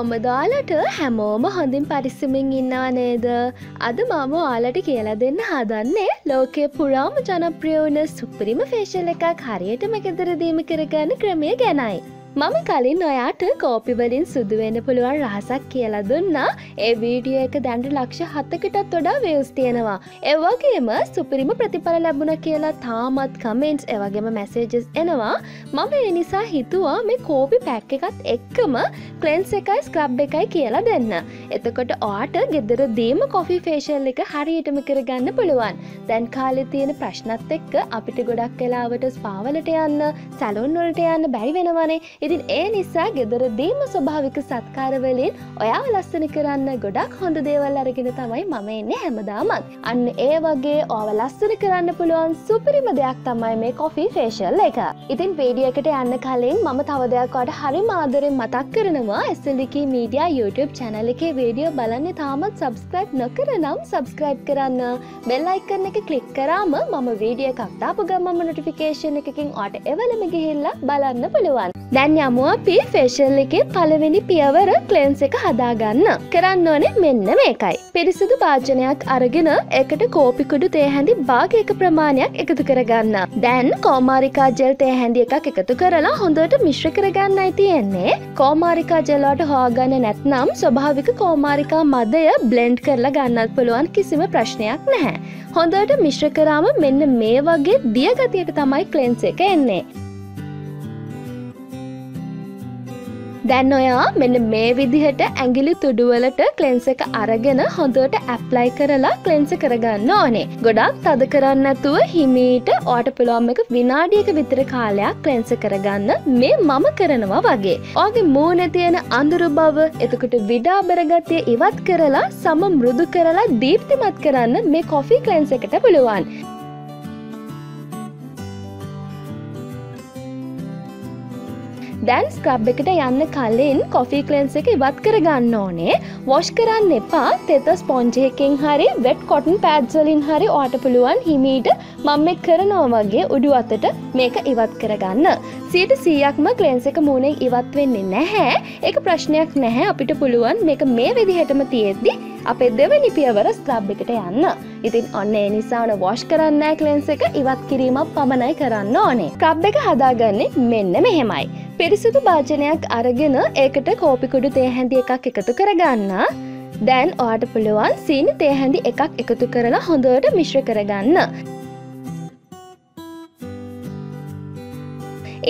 කොහොමදාලට හැමෝම හොඳින් පරිස්සමින් ඉන්නවා නේද අද මම ඔයාලට කියලා දෙන්න හදන්නේ ලෝකය පුරාම ජනප්‍රිය වුණ සුපරිම ෆේෂල් එකක් හරියටම ගෙදරදීම කරගන්න ක්‍රමය ගැනයි. මම කලින් ඔයාට කෝපිවලින් සුදුවෙන්න පුළුවන් රහසක් කියලා දුන්නා. ඒ වීඩියෝ එක දැන්ට ලක්ෂ හත්තකටත් වඩා වේස් තියෙනවා. ඒවගේම සුපිරිම ප්‍රතිඵල ලැබුණ කියලා තාමත් කමෙන්ට්ස් එවගේම මැසේජස් එනවා. මම ඒ නිසා හිතුවා මේ කෝපි පැක් එකත් එක්කම කලෙන්ස් එකයි ස්ක්‍රබ් එකයි කියලා දෙන්න. එතකොට ඔයාට ගෙදර දීම කොෆි ෆේෂල් එක හරියටම කරගන්න පුළුවන්. දැන් කාලෙ තියෙන ප්‍රශ්නත් එක්ක අපිට ගොඩක් කලාවට ස්පාවලට යන්න සැලොන්වලට යන්න බැරි වෙනවනේ. ඉතින් ඒ නිසා ගෙදර දීම ස්වභාවික සත්කාරවලින් ඔයා ලස්සන කරන්න ගොඩක් හොඳ දේවල් අරගෙන තමයි මම එන්නේ හැමදාමත්. අන්න ඒ වගේ ඕව ලස්සන කරන්න පුළුවන් සුපිරිම දෙයක් තමයි මේ කොෆි ෆේෂල් එක. ඉතින් වීඩියෝ එකට යන්න කලින් මම තව දෙයක් වට හරි මාදරෙන් මතක් කරනවා SLDK මීඩියා YouTube channel එකේ වීඩියෝ බලන්න තාමත් සබස්ක්‍රයිබ් නොකර නම් සබස්ක්‍රයිබ් කරන්න බෙල් අයිකන් එක ක්ලික් කරාම මම වීඩියෝ එකක් දාපු ගමන්ම නොටිෆිකේෂන් එකකින් ඔයාට එවලම ගිහිල්ලා බලන්න පුළුවන්. දැන් යමු අපි ෆේෂල් එකේ පළවෙනි පියවර ක්ලෙන්ස් එක හදාගන්න. කරන්න ඕනේ මෙන්න මේකයි. පිරිසිදු භාජනයක් අරගෙන එකට කෝපිකුඩු තේ හැඳි භාගයක ප්‍රමාණයක් එකතු කරගන්න. දැන් කෝමාරිකා ජෙල් තේ හැඳි එකක් එකතු කරලා හොඳට මිශ්‍ර කරගන්නයි තියෙන්නේ. කෝමාරිකා ජෙල් වලට හොයාගන්න නැත්නම් ස්වභාවික කෝමාරිකා මදය බ්ලෙන්ඩ් කරලා ගන්නත් පුළුවන් කිසිම ප්‍රශ්නයක් නැහැ. හොඳට මිශ්‍ර කරාම මෙන්න මේ වගේ දියගතියට තමයි ක්ලෙන්ස් එක එන්නේ. දැන් ඔයා මෙන්න මේ විදිහට ඇගිලි තුඩුවලට කලෙන්ස එක අරගෙන හොඳට ඇප්ලයි කරලා කලෙන්ස කරගන්න ඕනේ. ගොඩක් තද කරන්නතුව හිමීට ඕට පුළොම් එක විනාඩියක විතර කාලයක් කලෙන්ස කරගන්න. මේ මම කරනවා වගේ. ඕගේ මූුණ තියෙන අඳුරු බව එතකට විඩාබරගතිය ඉවත් කරලා සම මෘදු කරලා දීප්තිමත් කරන්න මේ කොෆි කලෙන්ස එකට පුළුවන්. දැන් ස්ක්‍රබ් එකට යන්න කලින් කොෆී කලෙන්ස් එක ඉවත් කරගන්න ඕනේ. වොෂ් කරන්න එපා. තෙත ස්පොන්ජයකින් හරි වෙට් කොටන් පෑඩ්සලින් හරි ඕට පුළුවන් හිමීට මම මේ කරනවා වගේ උඩු අතට මේක ඉවත් කරගන්න. සීට සීයක්ම කලෙන්ස් එක මූුණෙන් ඉවත් වෙන්නේ නැහැ. එක ප්‍රශ්නයක් නැහැ. අපිට පුළුවන් මේක මේ විදිහටම තියෙද්දි අපේ දෙවනි පියවර ස්ක්‍රබ් එකට යන්න. ඉතින් ඔන්න ඒ නිසාන වොෂ් කරන්න කලෙන්ස් එක ඉවත් කිරීමක් පමණයි කරන්න ඕනේ. ක්‍රබ් එක හදාගන්නේ මෙන්න මෙහෙමයි. පිරිසිදු භාජනයක් අරගෙන ඒකට කෝපිකුඩු තේහැඳි එකක් එකතු කරගන්න. දැන් ඔයාට පුළුවන් සීනි තේහැඳි එකක් එකතු කරලා හොඳට මිශ්‍ර කරගන්න.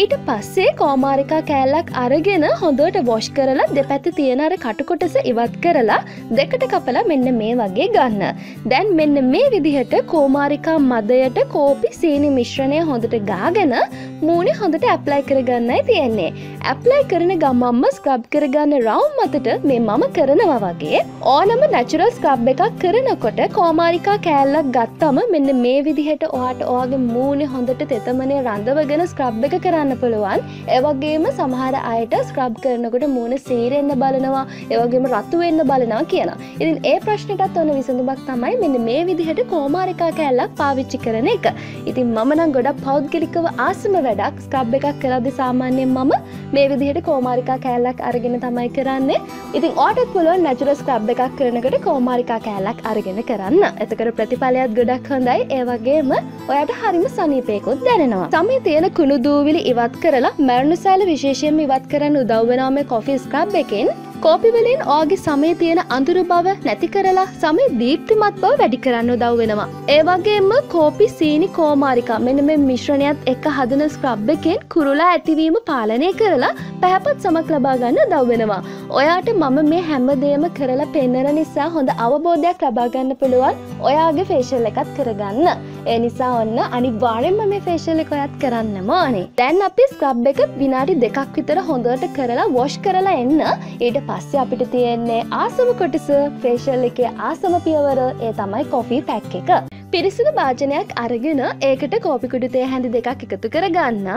ඊට පස්සේ කෝමාරිකා කෑල්ලක් අරගෙන හොඳට වොෂ් කරලා දෙපැත්ති තියෙනර කටුකොටස ඉවත් කරලා දෙකට කපලා මෙන්න මේ වගේ ගන්න. දැන් මෙන්න මේ විදිහට කෝමාරිකා මදයට කෝපි සීනි මිශ්‍රණය හොඳට ගාගෙන මූුණේ හොඳට ඇප්ලයි කරගන්නයි තියෙන්නේ. ඇප්ලයි කරන ගමම්ම ස්ක්‍රබ් කරගන්න රවුම් මතට මේ මම කරනවා වගේ ඕනම නැචුරල් ස්ක්‍රබ් එකක් කරනකොට කෝමාරිකා කෑල්ලක් ගත්තම මෙන්න මේ විදිහට ඔයාට ඔයාගේ මූුණේ හොඳට තෙතමනේ රඳවගෙන ස්ක්‍රබ් එක කරන්න කරන්න පුළුවන්. ඒවගේම සමහර අයට ස්ක්‍රබ් කරනකොට මූුණ සේරෙන්න්න බලනවා ඒවගේම රත්තු වෙන්න බලනවා කියලා ඉතින් ඒ ප්‍රශ්නටත් ඔන්න විසඳුමක් තමයි මෙන්න මේ විදිහට කෝමාරිකා කෑල්ලක් පාවිච්චි කරන එක. ඉතින් මමනම් ගොඩක් පෞද්ගලිකව ආසම වැඩක් ස්ක්‍රබ් එකක් කරදි සාමාන්‍යයෙන් මම. මේ විදිහට කෝමාරිකා කෑල්ලක් අරගෙන තමයි කරන්නේ. ඉතින් ඕටත් පුළුවන් නැචුර ස්ක්‍රබ් එකක් කරනකට කෝමාරිකා කෑල්ලක් අරගෙන කරන්න. එතකට ප්‍රතිඵලයක් ගොඩක් හොඳයි. ඒවගේම ඔයට හරිම සනීපයකොත් දැනෙනවා. සමේ තියෙන කුණු දූවිලි ඉවත් කරලා මැරුණු සෑල විශේෂයෙන් ඉවත් කරන්න උදව්වනාම කොෆි ස්ක්‍රබ් එකෙන් කෝපිවලින් ඕගේ සමේ තියෙන අඳුරු බව නැති කරලා සමේ දීප්තිමත් බව වැඩි කරන්න උදව් වෙනවා. ඒවගේම කෝපි සීනි කෝමාරිකා මෙන මේ මිශ්‍රණයත් එක හදන ස්ක්‍රබ් එකෙන් කුරුලා ඇතිවීම පාලනය කරලා පැහැපත් සමක් ලබා ගන්න දව්වෙනවා. ඔයාට මම මේ හැමදේම කරලා පෙන්නර නිසා හොඳ අවබෝධයක් ලබාගන්න පුළුවන් ඔයාගේ ෆේෂල් එකත් කරගන්න. ඒ නිසා ඔන්න අනිවාර්යෙන්ම මේ ෆේෂල් එක ඔයත් කරන්නම ඕනේ. දැන් අපි ස්ක්‍රබ් එක විනාඩි දෙකක් විතර හොඳට කරලා වොෂ් කරලා එන්න ඊට පස්සේ අපිට තියෙන්නේ ආසම කොටස ෆේෂල් එක ආසම පියවර ඒ තමයි කොෆී පැක් එක. පිරිසිදු භාජනයක් අරගෙන ඒකට කෝපිකුඩු තේ හැඳි දෙකක් එකතු කරගන්න.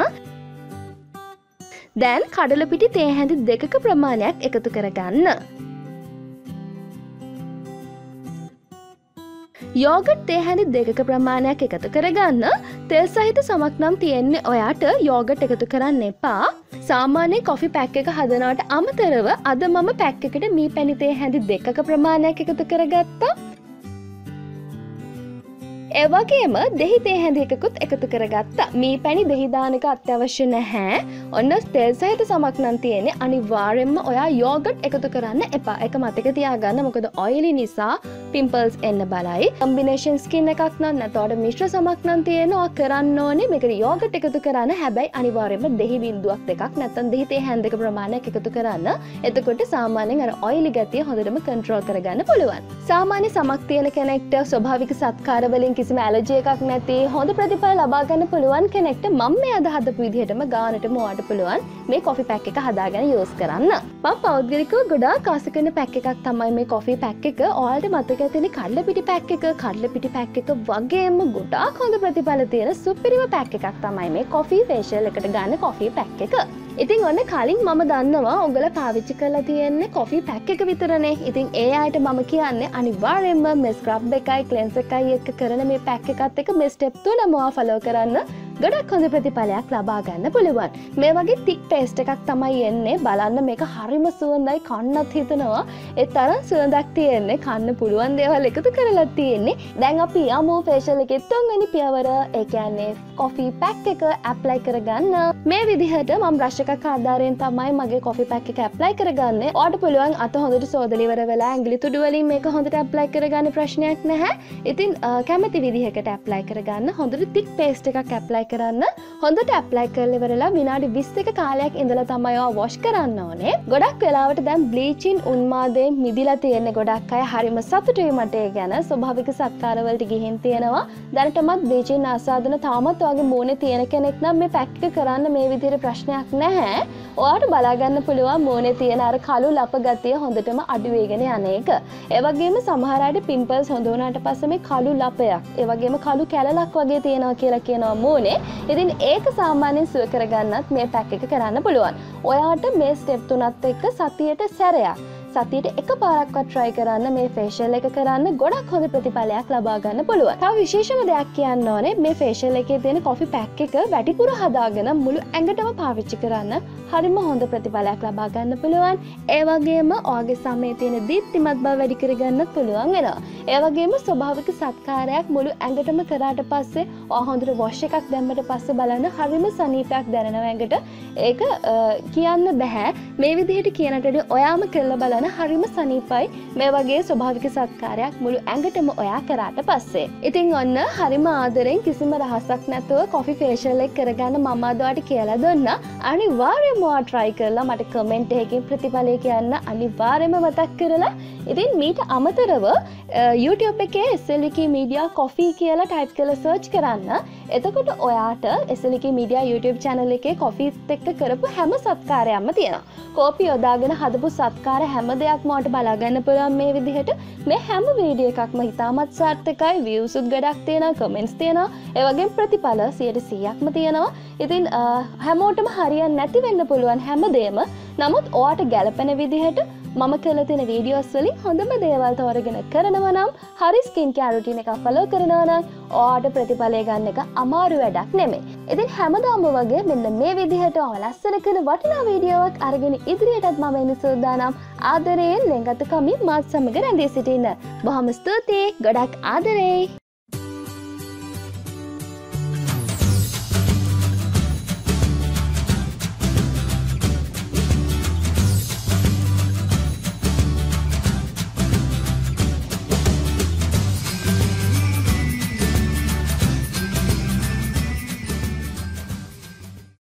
දැන් කඩලපිටි තේ හැඳි දෙකක ප්‍රමාණයක් එකතු කරගන්න. යෝගට් තේ හැඳි දෙකක ප්‍රමාණයක් එකතු කරගන්න. තෙල් සහිත සමක් නම් තියෙන්නේ ඔයාට යෝගට එකතු කරන්න එපා. සාමාන්‍ය කොෆි පැක් එක හදනවට අමතරව අද මම පැක් එකට මී පැණිතේ හැඳි දෙකක ප්‍රමාණයක් එකතු කරගත්තා. ඒවගේම දෙහිතේ හැඳිකකුත් එකතු කරගත්තා. මී පැණි දෙහිදානක අත්‍යවශ්‍ය නැහැ. ඔන්න තෙල් සහිත සමක් නම් තියෙන්නේ. අනිවාර්යෙන්ම ඔයා යෝගට් එකතු කරන්න එපා. එක මතක තියාගන්න. මොකද ඔයිලි නිසා පිම්පල්ස් එන්න බලයි. කම්බිනේෂන් ස්කින් එකක් නම් නැතවට මිශ්‍ර සමක් නම් තියෙනවා. කරන්න ඕනේ මේක යෝගට් එකතු කරන්න. හැබැයි අනිවාර්යෙන්ම දෙහි බින්දුවක් දෙකක් නැත්තම් දෙහිතේ හැන්දක ප්‍රමාණයක් එකතු කරන්න. එතකොට සාමාන්‍යයෙන් අර ඔයිලි ගතිය හොඳටම කන්ට්‍රෝල් කරගන්න පුළුවන්. සාමාන්‍ය සමක් තියෙන කෙනෙක්ට ස්වභාවික සත්කාරවලින් කිසිම ඇලජය එකක් නැති හොඳ ප්‍රතිඵල ලබාගන්න පුළුවන් කෙනෙක්ට මම මේ අද හදපු විදිහටම ගානට මවාට පුළුවන් මේ කොෆි පැක් එක හදාගෙන යෝස් කරන්න. මං පෞද්ගලිකව ගොඩා කාසකන පැක් එකක් තමයි මේ කොෆි පැක් එක. ඔයාලට මතක ඇතිනි කල්ල පිටි පැක් එක. කල්ල පිටි පැක් එක වගේම ගොඩාක් හොඳ ප්‍රතිඵල තියෙන සුපිරිම පැක් එකක් තමයි මේ කොෆී ෆේශල් එකට ගන්න කොෆී පැක් එක. ඉතින් ඔන්න කලින් මම දන්නවා ඔගල පාවිච්චි කරලා තියෙන්නේ කොෆි පැක් එක විතරනේ. ඉතින් ඒ අයට මම කියන්නේ අනිවාර්යෙන්ම මෙස්ක්‍රබ් එකයි කලෙන්ස එකයි එක්ක කරන මේ පැක් එකත් එක මේ ස්ටෙප් තුන මවා ෆලෝ කරන්න. ගොඩක් හොඳ ප්‍රතිඵලයක් ලබා ගන්න පුළුවන්. මේ වගේ තික් ටේස්ට එකක් තමයි එන්නේ. බලන්න මේක හරිම සුවන්දයි කන්නත් හිතනවා. එ තරම් සුවඳක් තියෙන්නේ කන්න පුළුවන් දේවල් එකතු කරලා තියෙන්නේ. දැන් අපි අමෝ ෆේශල් එක තුන්වැනි පියවර. ඒකන්නේ කොෆී පැක් එක ඇප්ලයි කරගන්න. මේ විදිහට මම් රශ්ක ආධාරයෙන් තමයි මගේ කොෆි පැක් එක ඇප්ලයි කරගන්න. ඕට පුළුවන් අත හොඳට සෝදලිවර වෙලා ඇගලි තුඩුවලින් මේක හොඳට ඇප්ලයි කරගන්න ප්‍රශ්නයක් නැහැ. ඉතින් කැමති විදිහකට ඇප්ලයි කරගන්න. හොඳට තික් පේස්ට එකක් ඇප්ලයි ඇප්ලයි කරන්න. හොඳට ඇප්ලයි කරලිවරලා විනාඩි විස්තක කාලයක් ඉඳල තමයිවා වොෂ් කරන්න ඕනේ. ගොඩක් වෙලාවට දැම් බ්ලීචින් උන්මාදේ මිදිලා තියෙන ගොඩක් අය හරිම සතුටේ මටේ ගැන. ස්වභාවික සත්කාරවලට ගිහින් තියෙනවා. දැනටමත් බ්ලීචින් ආසාධන තාමත් වගේ මූුණ තියෙන කෙනෙක් නම් මේ පැක්ක කරන්න මේ විදිර ප්‍රශ්නයක් නැහැ. ඔයාට බලාගන්න පුළුවන් මෝනේ තියෙන අර කලු ලප ගතිය හොඳටම අඩුවේගෙන යනක ඒවගේම සමහරයට පිම්පල්ස් හොඳවනට පස මේ කලු ලපයක් ඒවගේම කලු කැලලක් වගේ තියෙනවා කියලා කියනවා මෝනේ. ඉතින් ඒක සාමාන්‍යෙන් සුව කරගන්නත් මේ පැක් එක කරන්න පුළුවන්. ඔයාට මේ ස්ටෙප් තුනත් එක්ක සතියට සැරයක්. සතියට එක පාරක්වත් ට්‍රයි කරන්න මේ ෆේශල් එක කරන්න ගොඩක් හොඳ ප්‍රතිඵලයක් ලබාගන්න පුළුව තව විශේෂම දෙයක් කියන්න ඕනේ මේ ෆේශල් එකේ තියෙන කොෆි පැක් එක වැඩිපුර හදාගෙන මුළු ඇඟටම පාවිච්චි කරන්න හරිම හොඳ ප්‍රතිඵලයක් ලබාගන්න පුළුවන්. ඒවගේම ඕගේ සමය තියෙන දීප්තිමත් බව වැඩි කරගන්නත් පුළුවන් වෙනවා. ඒවගේම ස්වභාවික සත්කාරයක් මුළු ඇඟටම කරාට පස්සේ ඔහොඳට වොෂ් එකක් දැම්මට පස්ස බලන්න හරිම සනීපයක් දැනෙනව ඇඟට. ඒක කියන්න බැහැ මේ විදිහට කියනටට ඔයාම කරල බලන්න ගන්න හරිම සනීපයි. මේ වගේ ස්වභාවික සත්කාරයක් මුළු ඇඟටම ඔයා කරාට පස්සේ. ඉතිං ඔන්න හරිම ආදරෙන් කිසිම රහසක් නැතුව කොෆි ෆේශල්ලෙක් කරගන්න මමාදවාට කියලා දුන්න. අනිවාර්යමවා ට්‍රයි කරලා මට කමෙන්ට් එකකින් ප්‍රතිඵලය කියන්න අනිවාර්යම මතක් කරලා. ඉතින් මීට අමතරව YouTube එකේ එස්සලිකි මීඩියා කොෆී කියලා ටයිප් කළ සර්ච් කරන්න. එතකොට ඔයාට එසලිකි මීඩිය YouTube චැනල එකේ කොෆිත් එක්ක කරපු හැම සත්කාරයක්ම තියෙන කෝපි යොදාගෙන හදපු සත්කාර හැම දෙයක් මෝට බලාගන්න පුළන් මේ විදිහට. මේ හැම වීඩිය එකක්ම හිතාමත් සාර්ථකයි. වියසුත් ගඩක් තියෙන කමෙන්ස් තියෙන ඒවගේ ප්‍රතිඵල සියට සීයක්ම තියෙනවා. ඉතින් හැමෝටම හරියන් නැතිවෙන්න පුළුවන් හැම දේම නමුත් ඕට ගැලපෙන විදිහට මම කල තින වීඩියෝස් වලින් හොඳම දේවල් තෝරගෙන කරනව නම් හරි ස්කින් කෑරුටින එකක් ෆලෝ කරනවනම් ඕට ප්‍රතිඵලය ගන්න එක අමාරු වැඩක් නෙමේ ඉතින් හැමදාම වගේ මෙන්න මේ විදිහට ඔලස්සන කළ වටිනා වීඩියෝවක් අරගෙන ඉදිරියටත් මම එනි සූදානම්. ආදරයෙන් ලෙංගතුකමින් මාත් සමඟ රැඳී සිටින්න. බොහොම ස්තුතියි. ගොඩක් ආදරෙයි